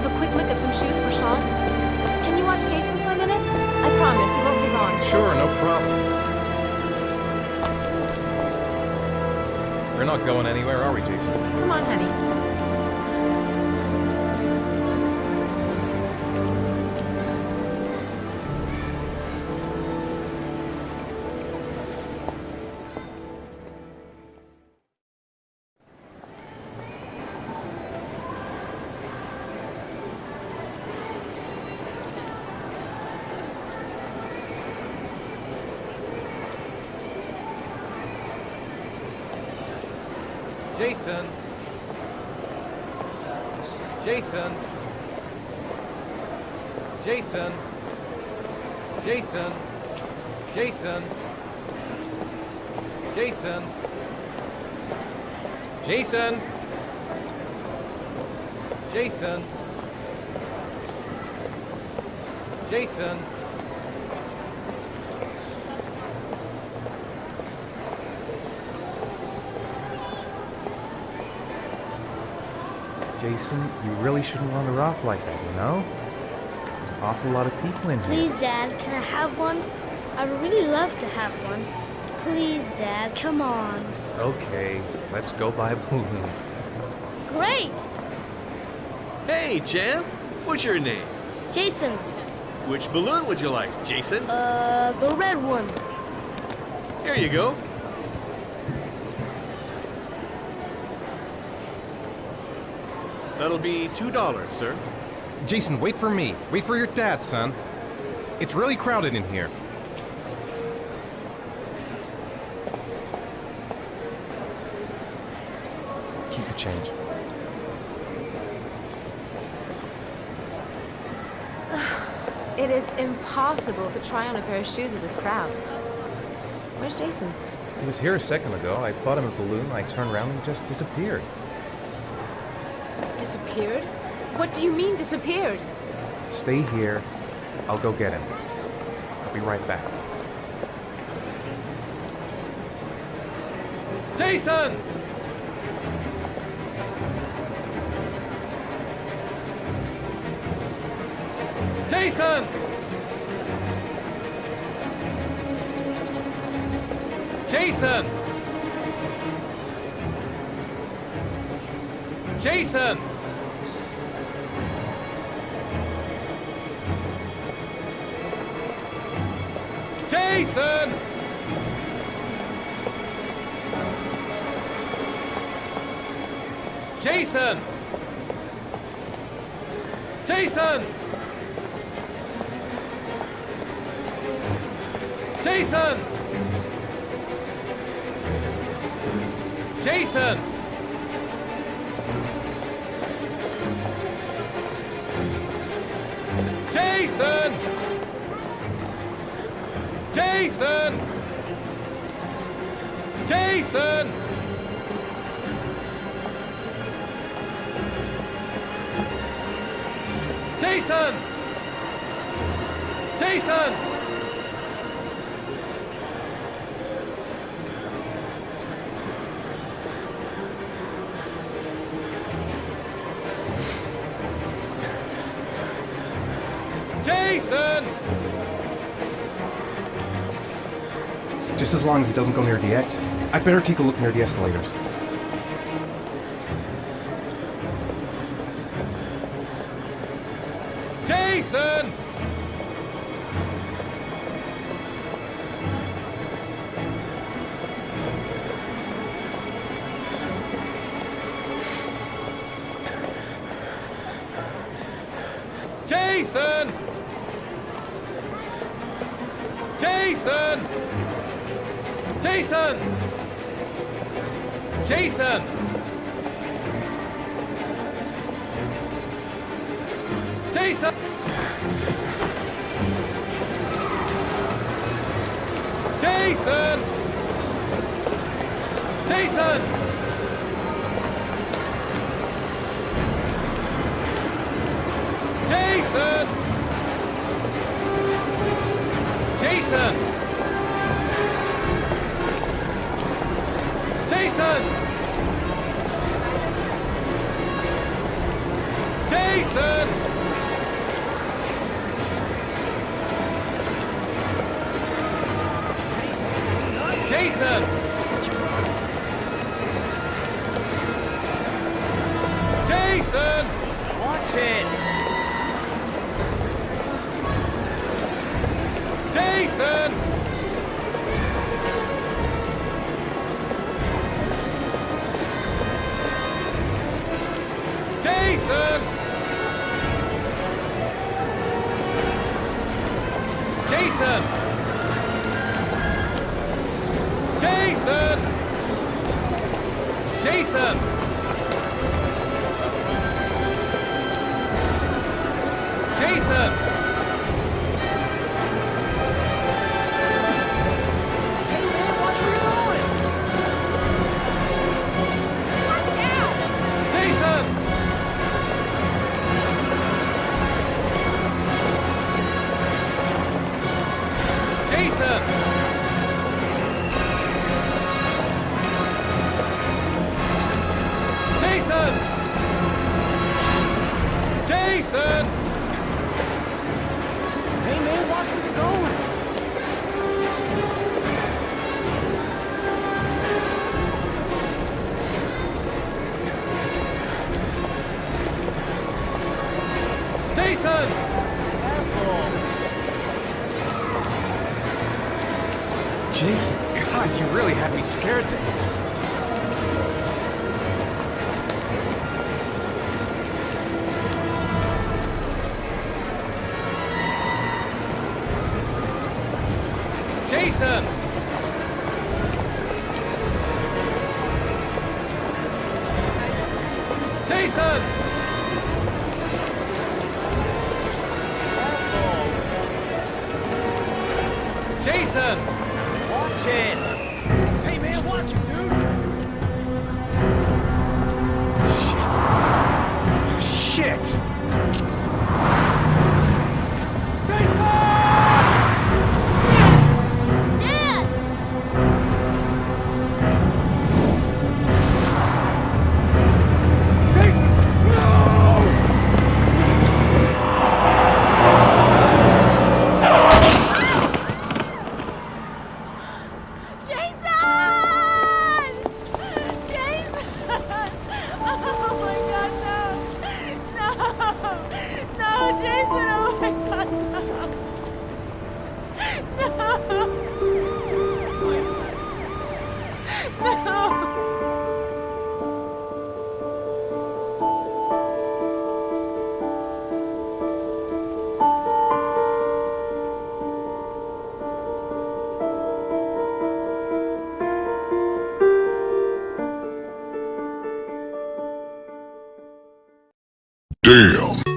have a quick look at some shoes for Sean? Can you watch Jason for a minute? I promise, he won't be long. Sure, no problem. We're not going anywhere, are we, Jason? Come on, honey. Jason! Jason! Jason! Jason! Jason! Jason! Jason! Jason! Jason! Jason, you really shouldn't wander off like that, you know? There's an awful lot of people in here. Please, Dad, can I have one? I'd really love to have one. Please, Dad, come on. Okay, let's go buy a balloon. Great! Hey, champ! What's your name? Jason, Which balloon would you like, Jason? uh, the red one. Here you go. That'll be two dollars, sir. Jason, wait for me. Wait for your dad, son. It's really crowded in here. Keep the change. It is impossible to try on a pair of shoes with this crowd. Where's Jason? He was here a second ago. I bought him a balloon. I turned around and he just disappeared. Disappeared? What do you mean disappeared? Stay here. I'll go get him. I'll be right back. Jason! Jason! Jason! Jason! Jason! Jason! Jason! Jason! Jason! Jason! Jason! Jason! Jason! Jason! Jason! Just as long as he doesn't go near the exit. I'd better take a look near the escalators. Jason! Jason! Jason! Jason! Jason! Jason! Jason! Jason! Jason! Jason! Jason! Jason! Jason! Jason! Jason! Jason! Jason! Jason! Jason! Hey man, watch where you're going! Jason! Jason, God, you really had me scared there. Jason! Jason! Jason! Watch it! Hey man, watch it, dude! Shit! Dad! Damn.